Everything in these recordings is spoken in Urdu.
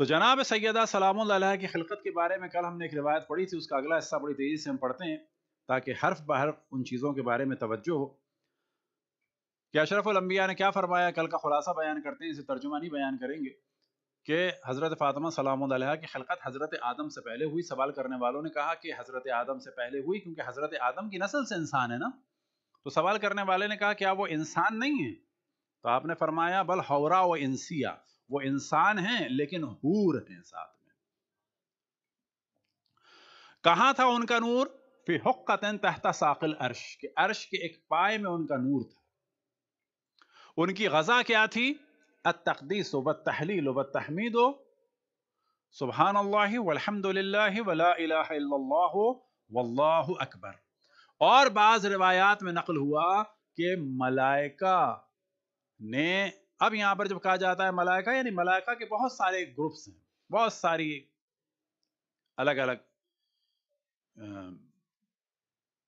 تو جناب سیدہ سلام اللہ کی خلقت کے بارے میں کل ہم نے ایک روایت پڑھی تھی، اس کا اگلا حصہ بڑی تیزی سے ہم پڑھتے ہیں تاکہ حرف بحرف ان چیزوں کے بارے میں توجہ ہو۔ کہ اشرف الانبیاء نے کیا فرمایا، کل کا خلاصہ بیان کرتے ہیں، اسے ترجمہ نہیں بیان کریں گے۔ کہ حضرت فاطمہ سلام علیہ کی خلقت حضرت آدم سے پہلے ہوئی، سوال کرنے والوں نے کہا کہ حضرت آدم سے پہلے ہوئی، کیونکہ حضرت آدم کی نسل سے انسان ہے نا۔ تو سوال کرنے والے نے کہا کیا وہ انسان نہیں ہے تو آپ نے فرمایا، بل ہورا و انسیا وہ انسان ہیں لیکن حور ہیں ساتھ میں۔ کہاں تھا ان کا نور؟ فی حقتن تحت ساقل عرش کہ عرش کے ایک پائے میں ان کا نور تھا۔ ان کی غذا کیا تھی؟ التقدیس و تحلیل و تحمید و سبحان اللہ والحمد للہ ولا الہ الا اللہ واللہ اکبر۔ اور بعض روایات میں نقل ہوا کہ ملائکہ نے اب یہاں پر جب کہا جاتا ہے ملائکہ یعنی ملائکہ کے بہت سارے گروپس ہیں، بہت ساری الگ الگ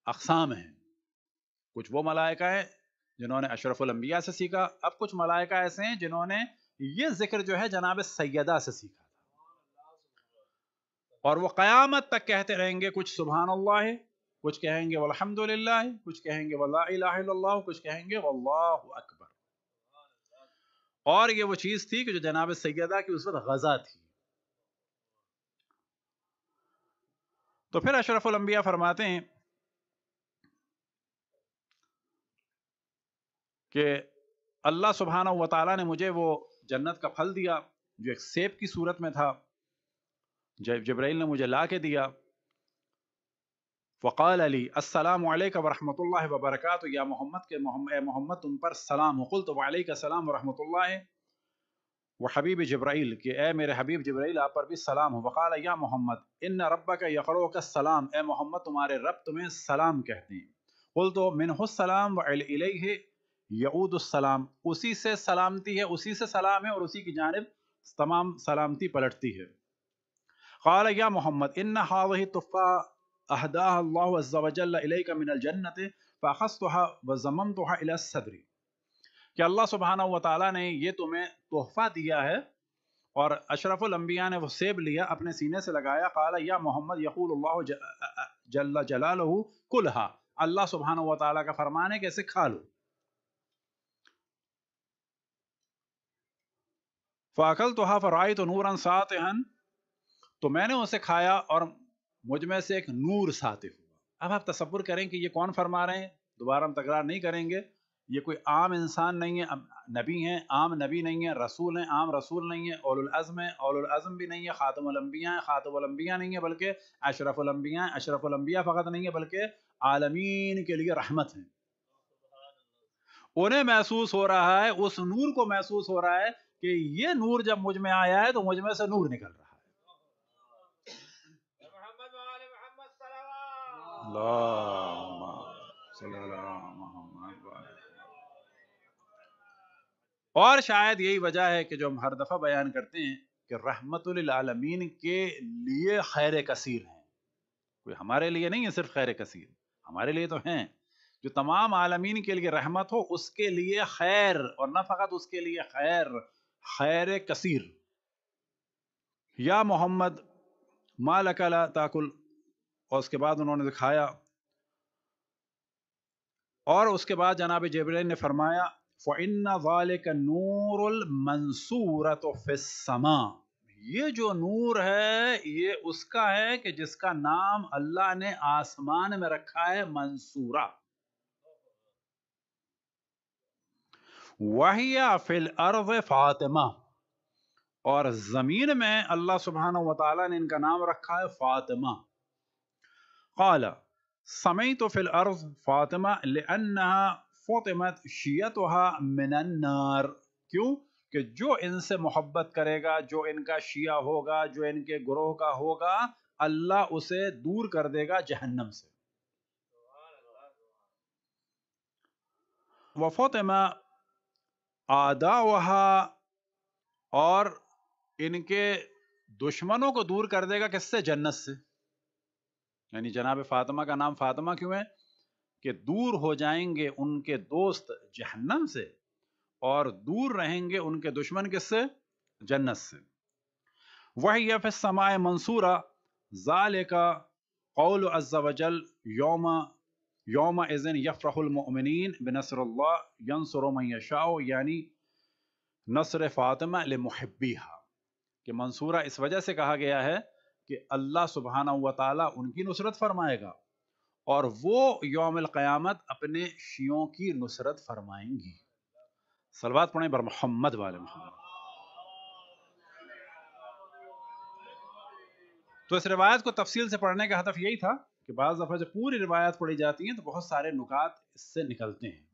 اقسام ہیں۔ کچھ وہ ملائکہ ہیں جنہوں نے اشرف الانبیاء سے سیکھا، اب کچھ ملائکہ ایسے ہیں جنہوں نے یہ ذکر جو ہے جناب سیدہ سے سیکھا تھا۔ اور وہ قیامت تک کہتے رہیں گے کچھ سبحان اللہ، کچھ کہیں گے والحمد للہ کچھ کہیں گے واللہ الہ الا اللہ، کچھ کہیں گے واللہ اکبر۔ اور یہ وہ چیز تھی کہ جو جناب سیدہ کی اس وقت غزہ تھی۔ تو پھر اشرف الانبیاء فرماتے ہیں کہ اللہ سبحانہ و تعالیٰ نے مجھے وہ جنت کا پھل دیا جو ایک سیب کی صورت میں تھا۔ جبرائیل نے مجھے لا کے دیا۔ وقال علی السلام علیکم ورحمۃ اللہ وبرکاتہ یا محمد کے محمد, محمد تم پر سلام. وقلت وعلیک السلام ورحمۃ اللہ وہ حبیب جبرائیل. کہ اے میرے حبیب جبرائیل آپ پر بھی سلام ہو. وقال یا محمد ان رب کا یقرو کا سلام اے محمد تمہارے رب تمہیں سلام کہتے ہیں. قلت منہ السلام وعلیہ یعود السلام. اسی سے سلامتی ہے اسی سے سلام ہے اور اسی کی جانب تمام سلامتی پلٹتی ہے. قال یا محمد ان هذه تفا اهداها الله عز و وجل اليك من الجنه فاخذتها وضممتها الى الصدر. کہ اللہ سبحانہ و تعالی نے یہ تمہیں تحفہ دیا ہے اور اشرف الانبیاء نے وہ سیب لیا، اپنے سینے سے لگایا، قال یا محمد، یقول اللہ جل جلالہ کلھا اللہ سبحانہ و تعالی کا فرمان ہے کہ اسے کھا لو. فاقل تو فرائے تو نور سات تو میں نے اسے کھایا اور مجھ میں سے ایک نور ساتف ہوا۔ اب آپ تصور کریں کہ یہ کون فرما رہے ہیں؟ دوبارہ ہم تکرار نہیں کریں گے۔ یہ کوئی عام انسان نہیں ہے نبی ہیں، عام نبی نہیں ہے رسول ہیں، عام رسول نہیں ہے اول العزم ہے اول العزم بھی نہیں ہے خاتم الانبیاء ہیں، خاتم الانبیاء نہیں ہے بلکہ اشرف الانبیاء اشرف الانبیاء فقط نہیں ہے بلکہ عالمین کے لیے رحمت ہیں۔ انہیں محسوس ہو رہا ہے، اس نور کو محسوس ہو رہا ہے کہ یہ نور جب مجھ میں آیا ہے تو مجھ میں سے نور نکل رہا ہے۔ اور شاید یہی وجہ ہے کہ جو ہم ہر دفعہ بیان کرتے ہیں کہ رحمت للعالمین کے لیے خیر کثیر ہیں۔ کوئی ہمارے لیے نہیں ہے صرف خیر کثیر، ہمارے لیے تو ہیں۔ جو تمام عالمین کے لیے رحمت ہو، اس کے لیے خیر، اور نہ فقط اس کے لیے خیر خیر کثیر۔ یا محمد مالک لا تاکل اور اس کے بعد انہوں نے دکھایا۔ اور اس کے بعد جناب جبرین نے فرمایا، فَإِنَّ ذَلِكَ نُورُ الْمَنْصُورَةُ فِي السَّمَاءِ۔ یہ جو نور ہے، یہ اس کا ہے کہ جس کا نام اللہ نے آسمان میں رکھا ہے، منصورہ۔ وحیہ فی الارض فاطمہ اور زمین میں اللہ سبحانہ و تعالیٰ نے ان کا نام رکھا ہے، فاطمہ۔ قال سمیت فی الارض فاطمہ لأنها فاطمت شیعتها من النار۔ کیوں؟ کہ جو ان سے محبت کرے گا، جو ان کا شیعہ ہوگا، جو ان کے گروہ کا ہوگا، اللہ اسے دور کر دے گا جہنم سے۔ وفاطمہ آدا اور ان کے دشمنوں کو دور کر دے گا کس سے؟ جنت سے۔ یعنی جناب فاطمہ کا نام فاطمہ کیوں ہے؟ کہ دور ہو جائیں گے ان کے دوست جہنم سے اور دور رہیں گے ان کے دشمن کس سے؟ جنت سے۔ وہی یف سماع منصورہ ظال کا قول عز وجل یوم یوم ازن یفرح المؤمنین بنصر اللہ ینصر من یشاء یعنی نصر فاطمہ لمحبیہ کہ منصورہ اس وجہ سے کہا گیا ہے کہ اللہ سبحانہ و تعالیٰ ان کی نصرت فرمائے گا اور وہ یوم القیامت اپنے شیوں کی نصرت فرمائیں گی۔ سلوات پڑھیں بر محمد والے محمد تو اس روایت کو تفصیل سے پڑھنے کا ہدف یہی تھا کہ بعض دفعہ جب پوری روایت پڑھی جاتی ہیں تو بہت سارے نکات اس سے نکلتے ہیں۔